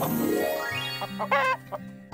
Ha ha ha!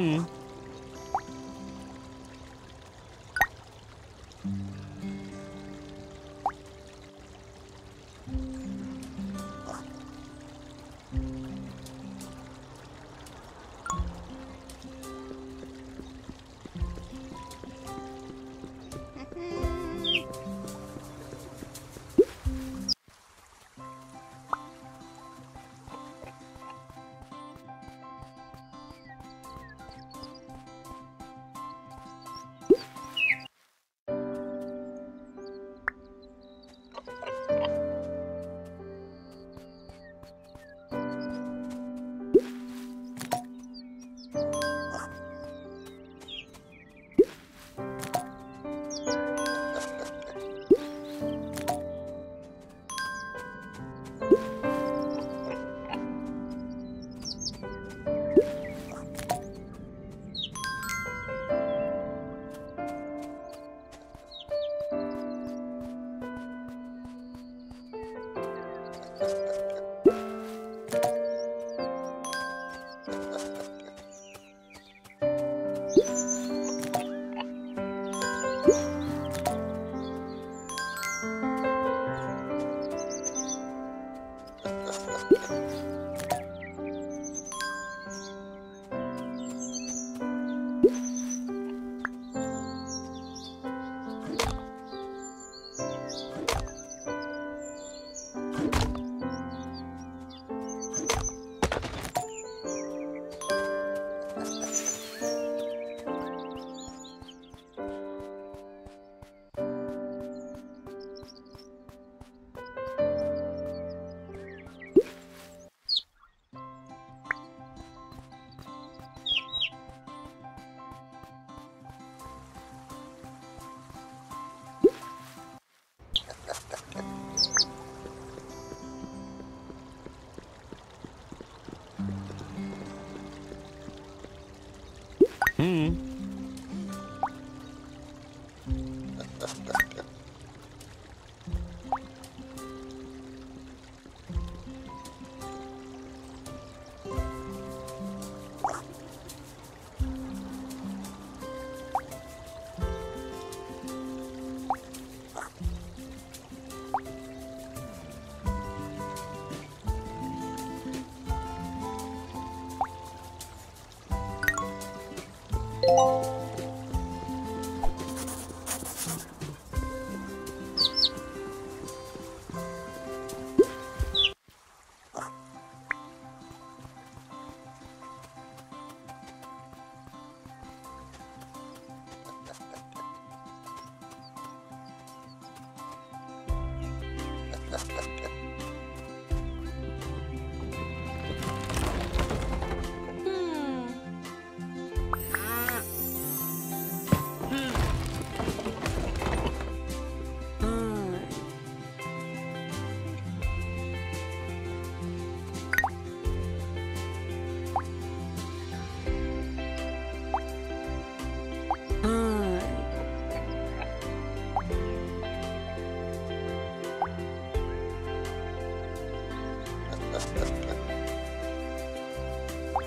Mm. Mm.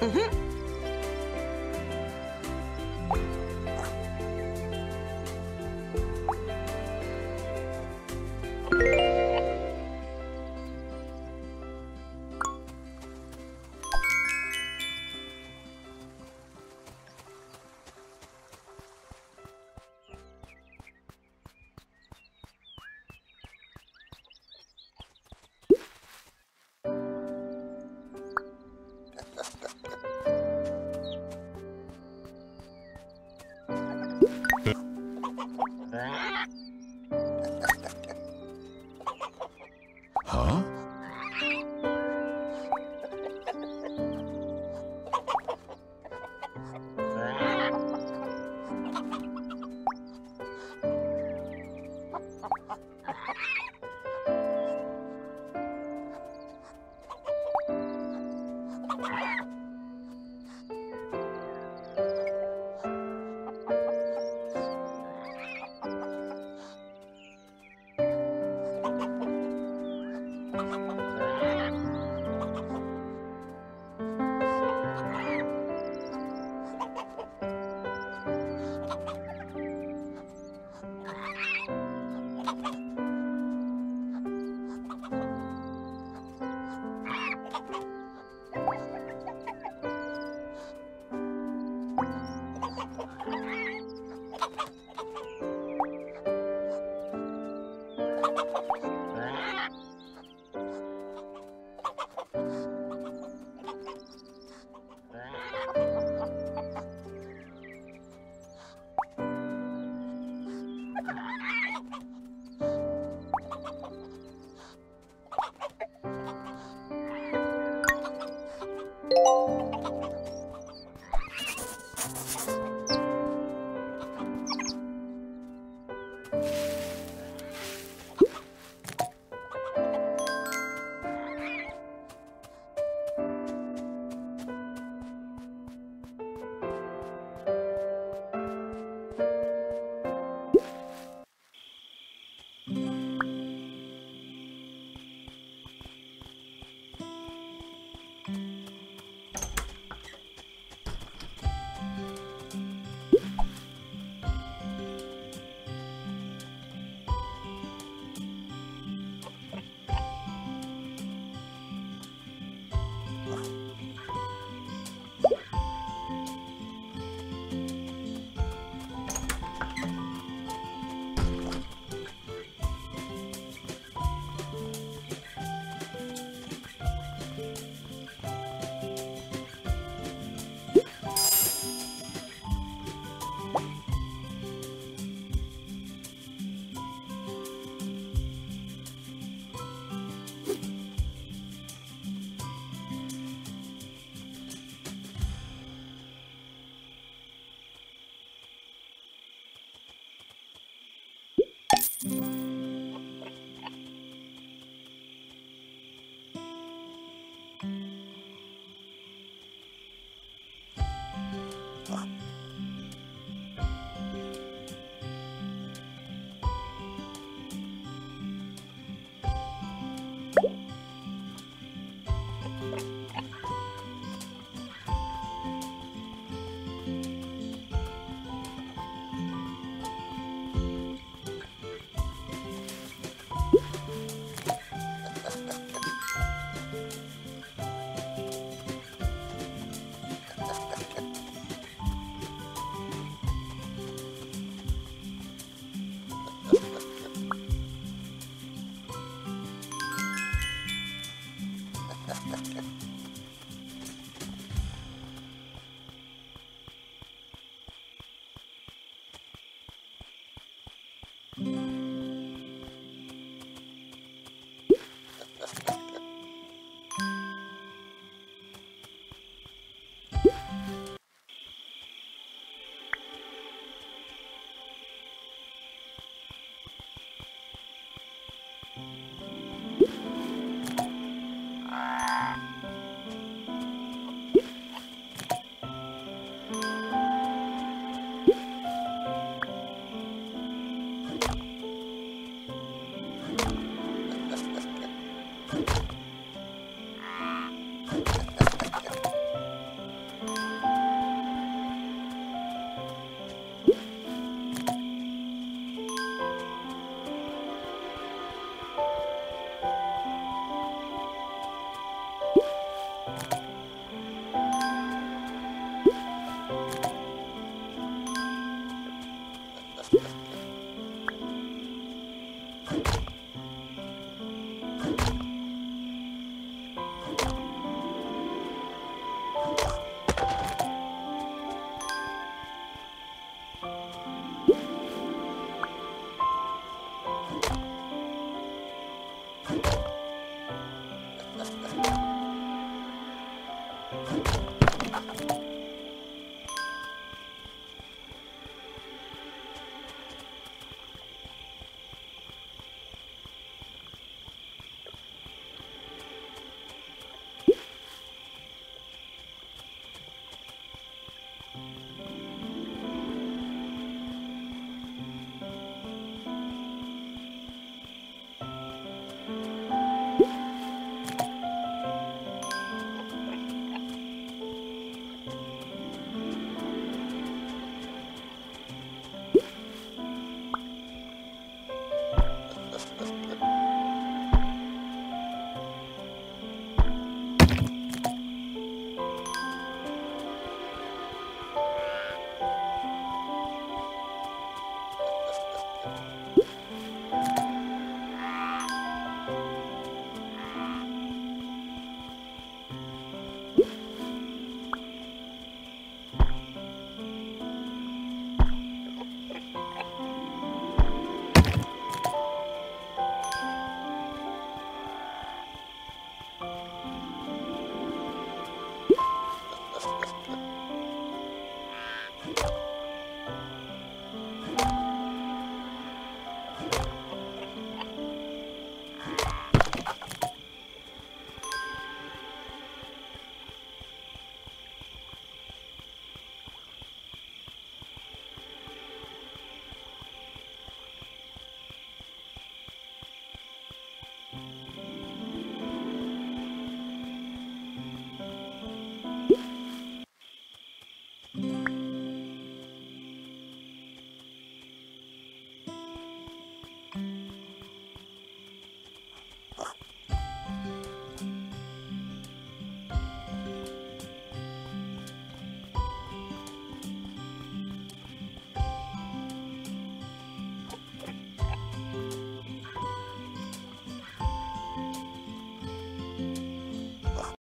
嗯哼。Ha ha ha!